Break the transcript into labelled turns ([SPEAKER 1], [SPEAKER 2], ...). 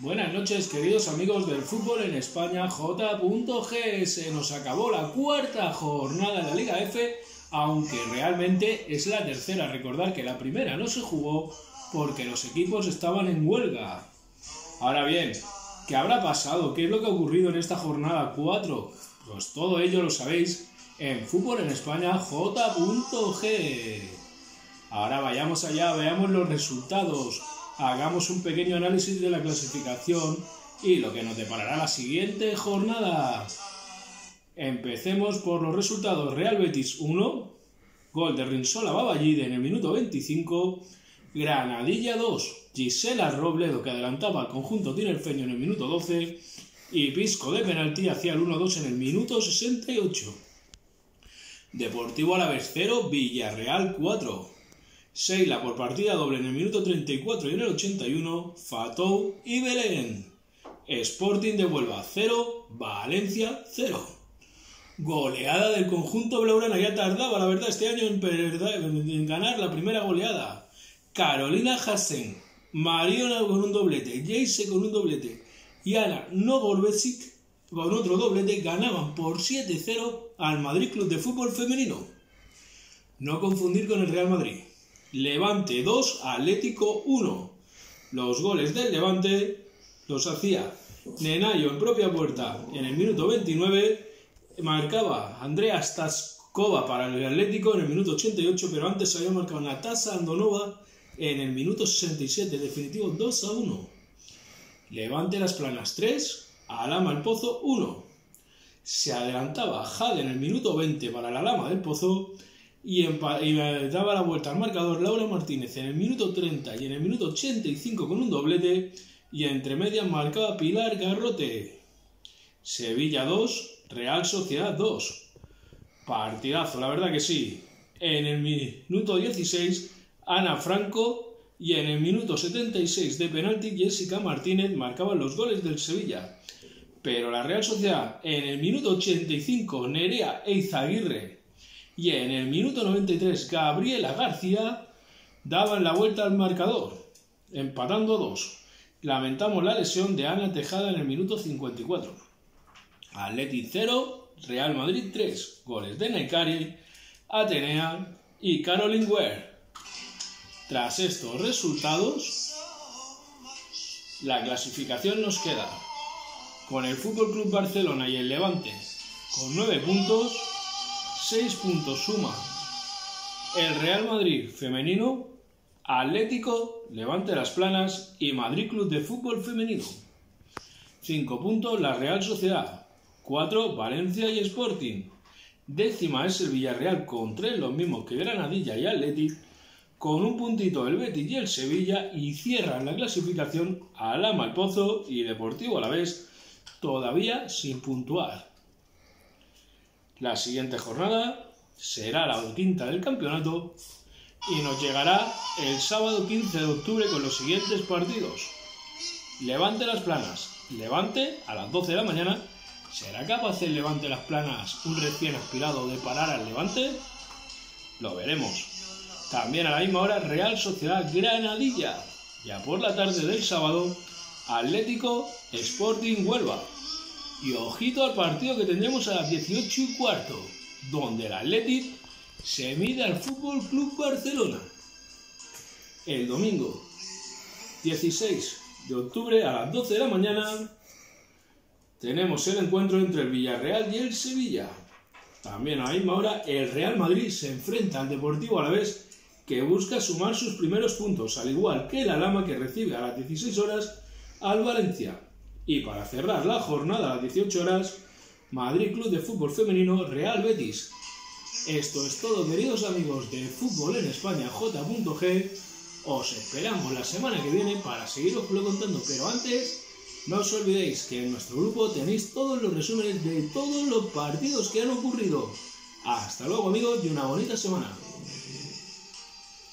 [SPEAKER 1] Buenas noches, queridos amigos del fútbol en España, J.G. Se nos acabó la cuarta jornada de la Liga F, aunque realmente es la tercera. Recordar que la primera no se jugó porque los equipos estaban en huelga. Ahora bien, ¿qué habrá pasado? ¿Qué es lo que ha ocurrido en esta jornada 4? Pues todo ello lo sabéis en Fútbol en España, J.G. Ahora vayamos allá, veamos los resultados hagamos un pequeño análisis de la clasificación y lo que nos deparará la siguiente jornada. Empecemos por los resultados. Real Betis 1, gol de Rinsola Baballide en el minuto 25, Granadilla 2, Gisela Robledo que adelantaba al conjunto tinerfeño en el minuto 12 y Pisco de penalti hacia el 1-2 en el minuto 68. Deportivo Alavés 0, Villarreal 4. Sheila por partida doble en el minuto 34 y en el 81, Fatou y Belén. Sporting de Huelva 0, Valencia 0. Goleada del conjunto Blaurana, ya tardaba la verdad este año en, ganar la primera goleada. Carolina Hassen, Mariona con un doblete, Jace con un doblete y Ana Novorbesic con otro doblete ganaban por 7-0 al Madrid Club de Fútbol Femenino. No confundir con el Real Madrid. Levante 2, Atlético 1. Los goles del Levante los hacía Nenayo en propia puerta en el minuto 29. Marcaba Andrea Staskova para el Atlético en el minuto 88, pero antes había marcado Natasa Andonova en el minuto 67. Definitivo 2 a 1. Levante las planas 3, Alama el Pozo 1. Se adelantaba Jade en el minuto 20 para la Lama del Pozo y, daba la vuelta al marcador Laura Martínez en el minuto 30 y en el minuto 85 con un doblete y entre medias marcaba Pilar Garrote. Sevilla 2, Real Sociedad 2. Partidazo, la verdad que sí. En el minuto 16, Ana Franco y en el minuto 76 de penalti, Jessica Martínez marcaban los goles del Sevilla. Pero la Real Sociedad, en el minuto 85, Nerea Eizaguirre y en el minuto 93 Gabriela García daban la vuelta al marcador, empatando dos. Lamentamos la lesión de Ana Tejada en el minuto 54. Atleti 0, Real Madrid 3, goles de Nekari, Atenea y Caroline Ware. Tras estos resultados, la clasificación nos queda con el Fútbol Club Barcelona y el Levante con 9 puntos 6 puntos suma el Real Madrid femenino, Atlético, Levante las Planas y Madrid Club de Fútbol Femenino. 5 puntos la Real Sociedad, 4 Valencia y Sporting. Décima es el Villarreal con 3 los mismos que Granadilla y Atlético, con un puntito el Betis y el Sevilla y cierran la clasificación Alama el Pozo y Deportivo a la vez, todavía sin puntuar. La siguiente jornada será la quinta del campeonato y nos llegará el sábado 15 de octubre con los siguientes partidos. Levante las planas. Levante a las 12 de la mañana. ¿Será capaz el Levante las planas un recién aspirado de parar al Levante? Lo veremos. También a la misma hora Real Sociedad Granadilla. Ya por la tarde del sábado Atlético Sporting Huelva. Y ojito al partido que tendremos a las 18 y cuarto, donde el Athletic se mide al Fútbol Club Barcelona. El domingo 16 de octubre a las 12 de la mañana tenemos el encuentro entre el Villarreal y el Sevilla. También a la misma hora el Real Madrid se enfrenta al Deportivo Alavés que busca sumar sus primeros puntos, al igual que el Alama que recibe a las 16 horas al Valencia. Y para cerrar la jornada a las 18 horas, Madrid Club de Fútbol Femenino Real Betis. Esto es todo, queridos amigos de Fútbol en España J.G. Os esperamos la semana que viene para seguiros contando, pero antes no os olvidéis que en nuestro grupo tenéis todos los resúmenes de todos los partidos que han ocurrido. Hasta luego amigos y una bonita semana.